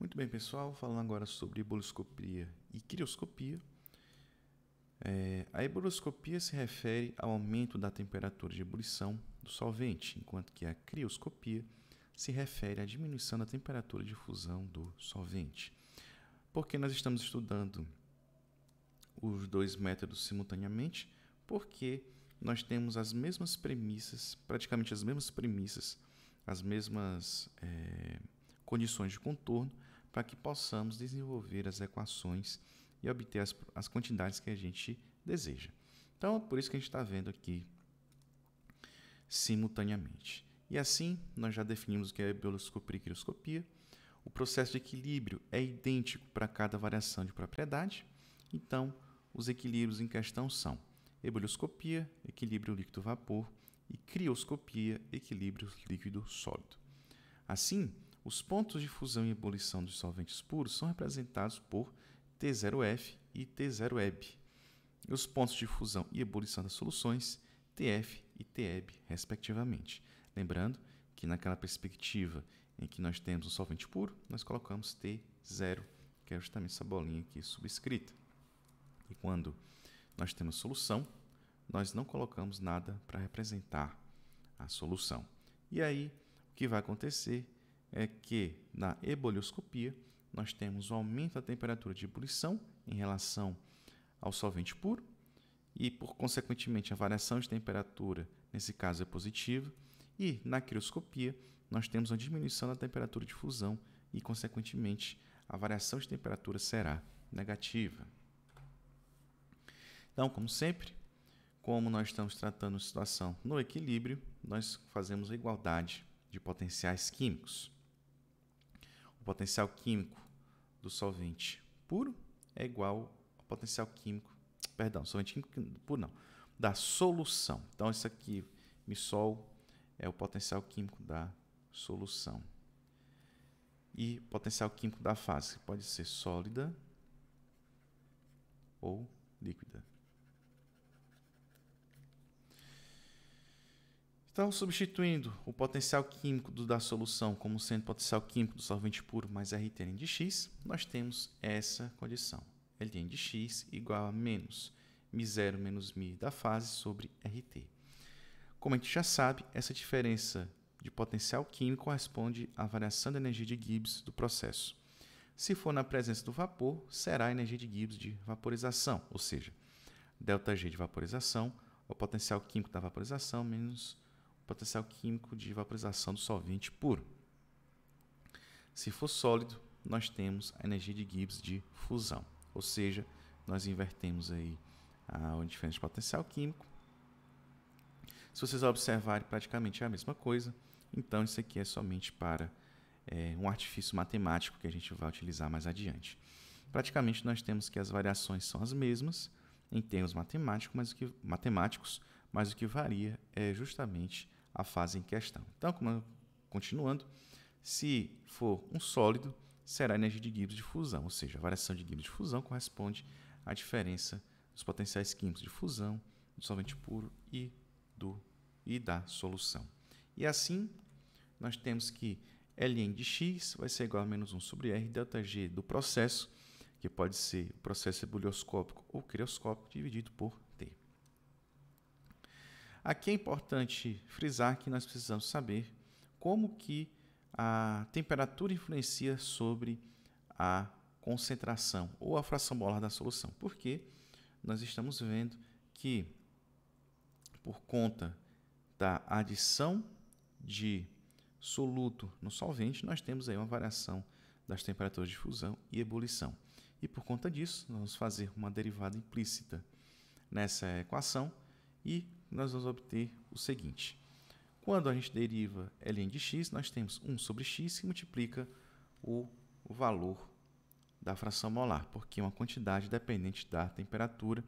Muito bem, pessoal, falando agora sobre eboloscopia e crioscopia. É, a eboloscopia se refere ao aumento da temperatura de ebulição do solvente, enquanto que a crioscopia se refere à diminuição da temperatura de fusão do solvente. Porque nós estamos estudando os dois métodos simultaneamente? Porque nós temos as mesmas premissas, praticamente as mesmas premissas, as mesmas é, condições de contorno para que possamos desenvolver as equações e obter as, as quantidades que a gente deseja. Então, por isso que a gente está vendo aqui simultaneamente. E assim, nós já definimos o que é bioloscopia e quiroscopia. O processo de equilíbrio é idêntico para cada variação de propriedade. Então, os equilíbrios em questão são ebullioscopia, equilíbrio líquido-vapor, e crioscopia, equilíbrio líquido-sólido. Assim, os pontos de fusão e ebulição dos solventes puros são representados por T0F e T0Eb. E os pontos de fusão e ebulição das soluções, TF e TEB, respectivamente. Lembrando que naquela perspectiva em que nós temos um solvente puro, nós colocamos T0, que é justamente essa bolinha aqui subscrita. E quando nós temos solução, nós não colocamos nada para representar a solução. E aí, o que vai acontecer é que na ebolioscopia nós temos o aumento da temperatura de ebulição em relação ao solvente puro e, por consequentemente, a variação de temperatura, nesse caso, é positiva. E na crioscopia, nós temos a diminuição da temperatura de fusão e, consequentemente, a variação de temperatura será negativa. Então, como sempre, como nós estamos tratando a situação no equilíbrio, nós fazemos a igualdade de potenciais químicos potencial químico do solvente puro é igual ao potencial químico, perdão, solvente químico puro não, da solução. Então, isso aqui, misol, é o potencial químico da solução. E potencial químico da fase pode ser sólida ou líquida. Então, substituindo o potencial químico do, da solução como sendo potencial químico do solvente puro mais RTN de x, nós temos essa condição. Ln de x igual a menos μ0 menos μ da fase sobre RT. Como a gente já sabe, essa diferença de potencial químico corresponde à variação da energia de Gibbs do processo. Se for na presença do vapor, será a energia de Gibbs de vaporização, ou seja, ΔG de vaporização, o potencial químico da vaporização menos potencial químico de vaporização do solvente puro. Se for sólido, nós temos a energia de Gibbs de fusão, ou seja, nós invertemos aí a diferença de potencial químico. Se vocês observarem, praticamente é a mesma coisa, então isso aqui é somente para é, um artifício matemático que a gente vai utilizar mais adiante. Praticamente nós temos que as variações são as mesmas em termos matemáticos, mas o que, matemáticos, mas o que varia é justamente a fase em questão. Então, continuando, se for um sólido, será a energia de Gibbs de fusão, ou seja, a variação de Gibbs de fusão corresponde à diferença dos potenciais químicos de fusão do solvente puro e, do, e da solução. E assim, nós temos que Ln de x vai ser igual a menos 1 sobre R ΔG do processo, que pode ser o processo ebulioscópico ou crioscópico, dividido por Aqui é importante frisar que nós precisamos saber como que a temperatura influencia sobre a concentração ou a fração molar da solução. Porque nós estamos vendo que por conta da adição de soluto no solvente, nós temos aí uma variação das temperaturas de fusão e ebulição. E por conta disso, nós vamos fazer uma derivada implícita nessa equação e nós vamos obter o seguinte. Quando a gente deriva ln de x, nós temos 1 sobre x que multiplica o, valor da fração molar, porque é uma quantidade dependente da temperatura,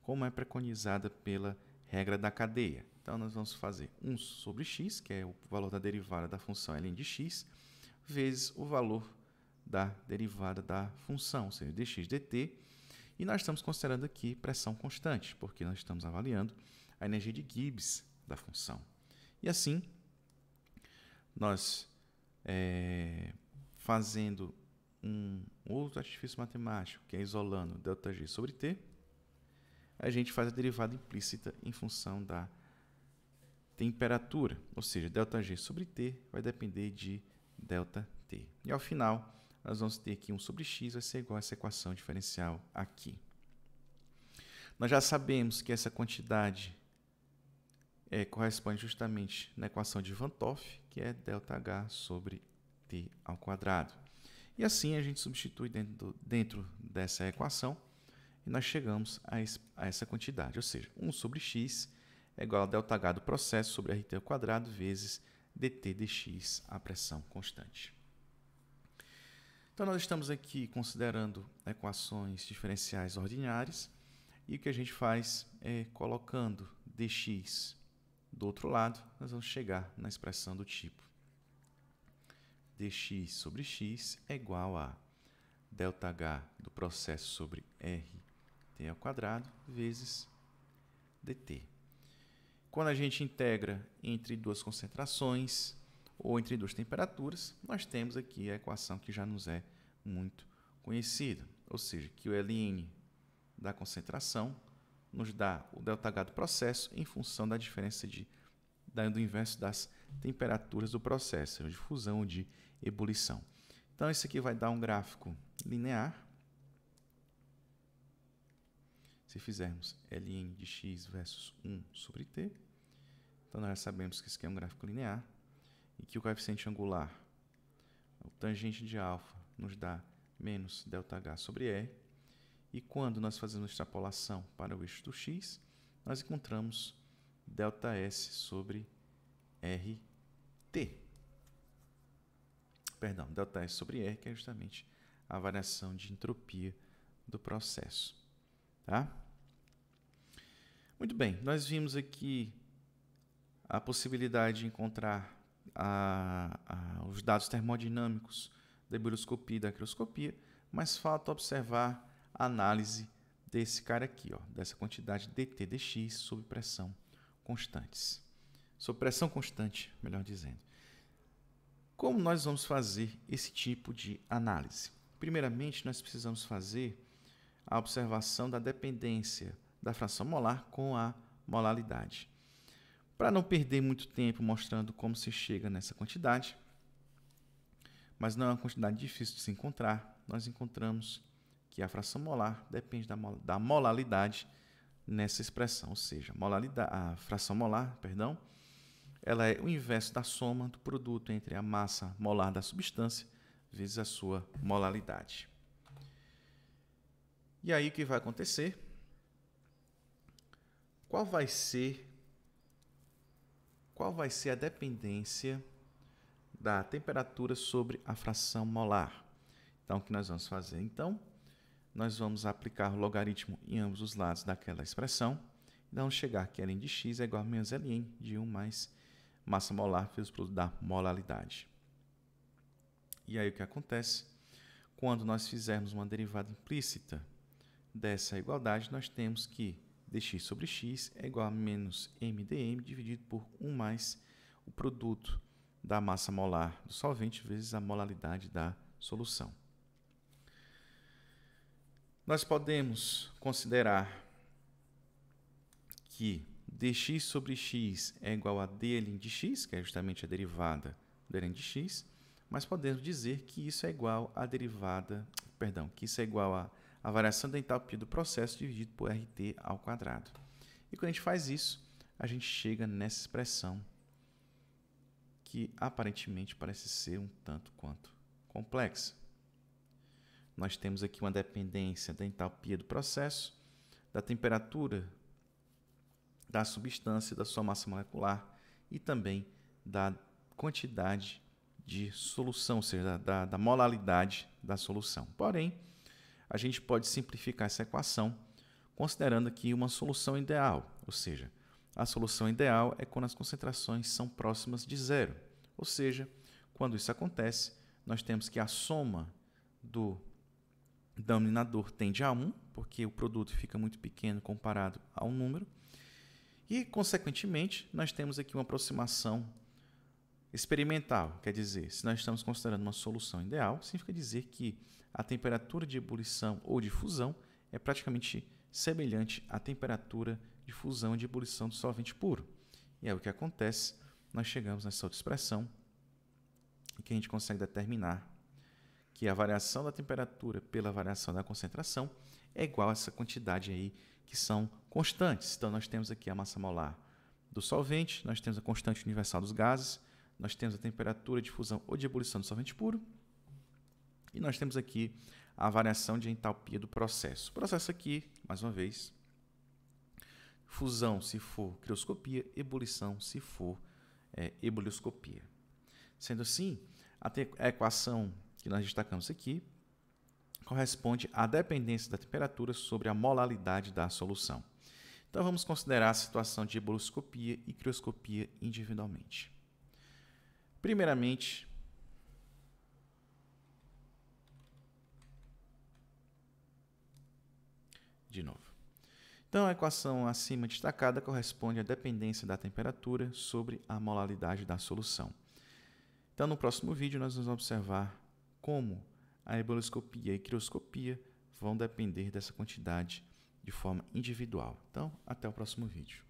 como é preconizada pela regra da cadeia. Então, nós vamos fazer 1 sobre x, que é o valor da derivada da função ln de x, vezes o valor da derivada da função, ou seja, dx dt, e nós estamos considerando aqui pressão constante, porque nós estamos avaliando a energia de Gibbs da função. E assim, nós é, fazendo um outro artifício matemático, que é isolando ΔG sobre T, a gente faz a derivada implícita em função da temperatura, ou seja, ΔG sobre T vai depender de ΔT. E ao final, nós vamos ter que 1 sobre x vai ser igual a essa equação diferencial aqui. Nós já sabemos que essa quantidade é, corresponde justamente na equação de Van Toff, que é ΔH sobre T ao quadrado. E assim a gente substitui dentro, dentro dessa equação e nós chegamos a, a, essa quantidade, ou seja, 1 sobre x é igual a ΔH do processo sobre RT ao quadrado vezes dt dx, a pressão constante. Então, nós estamos aqui considerando equações diferenciais ordinárias e o que a gente faz é colocando dx do outro lado, nós vamos chegar na expressão do tipo dx sobre x é igual a ΔH do processo sobre RT ao quadrado vezes dt. Quando a gente integra entre duas concentrações ou entre duas temperaturas, nós temos aqui a equação que já nos é muito conhecida, ou seja, que o Ln da concentração nos dá o ΔH do processo em função da diferença de, do inverso das temperaturas do processo, de fusão ou de ebulição. Então, isso aqui vai dar um gráfico linear. Se fizermos Ln de x versus 1 sobre t, então nós já sabemos que isso aqui é um gráfico linear e que o coeficiente angular, o tangente de alfa, nos dá menos ΔH sobre R. E quando nós fazemos extrapolação para o eixo do x, nós encontramos ΔS sobre RT. Perdão, ΔS sobre R, que é justamente a variação de entropia do processo. Tá? Muito bem, nós vimos aqui a possibilidade de encontrar a, a, os dados termodinâmicos da buroscopia e da acroscopia, mas falta observar a análise desse cara aqui, ó, dessa quantidade dt dx sob pressão constantes. Sob pressão constante, melhor dizendo. Como nós vamos fazer esse tipo de análise? Primeiramente, nós precisamos fazer a observação da dependência da fração molar com a molalidade. Para não perder muito tempo mostrando como se chega nessa quantidade, mas não é uma quantidade difícil de se encontrar, nós encontramos que a fração molar depende da, da molalidade nessa expressão, ou seja, a fração molar, perdão, ela é o inverso da soma do produto entre a massa molar da substância vezes a sua molalidade. E aí o que vai acontecer? Qual vai ser qual vai ser a dependência da temperatura sobre a fração molar? Então, o que nós vamos fazer? Então, nós vamos aplicar o logaritmo em ambos os lados daquela expressão e vamos chegar que Ln de x é igual a menos Ln de 1 mais massa molar vezes o produto da molalidade. E aí o que acontece? Quando nós fizermos uma derivada implícita dessa igualdade, nós temos que dx sobre x é igual a menos mdm dividido por 1 mais o produto da massa molar do solvente vezes a molalidade da solução. Nós podemos considerar que dx sobre x é igual a dln de x, que é justamente a derivada do ln de x, mas podemos dizer que isso é igual à derivada, perdão, que isso é igual a a variação da entalpia do processo dividido por RT ao quadrado. E quando a gente faz isso, a gente chega nessa expressão que aparentemente parece ser um tanto quanto complexa. Nós temos aqui uma dependência da entalpia do processo, da temperatura da substância, da sua massa molecular e também da quantidade de solução, ou seja, da, da molalidade da solução. Porém, a gente pode simplificar essa equação considerando aqui uma solução ideal, ou seja, a solução ideal é quando as concentrações são próximas de zero. Ou seja, quando isso acontece, nós temos que a soma do denominador tende a 1, porque o produto fica muito pequeno comparado a um número. E, consequentemente, nós temos aqui uma aproximação Experimental, quer dizer, se nós estamos considerando uma solução ideal, significa dizer que a temperatura de ebulição ou de fusão é praticamente semelhante à temperatura de fusão e de ebulição do solvente puro. E é o que acontece, nós chegamos nessa outra expressão, que a gente consegue determinar que a variação da temperatura pela variação da concentração é igual a essa quantidade aí que são constantes. Então, nós temos aqui a massa molar do solvente, nós temos a constante universal dos gases, nós temos a temperatura de fusão ou de ebulição do solvente puro. E nós temos aqui a variação de entalpia do processo. O processo aqui, mais uma vez, fusão se for crioscopia, ebulição se for é. Sendo assim, a equação que nós destacamos aqui corresponde à dependência da temperatura sobre a molaridade da solução. Então vamos considerar a situação de ebulioscopia e crioscopia individualmente. Primeiramente, de novo. Então, a equação acima destacada corresponde à dependência da temperatura sobre a molaridade da solução. Então, no próximo vídeo, nós vamos observar como a ebuloscopia e crioscopia vão depender dessa quantidade de forma individual. Então, até o próximo vídeo.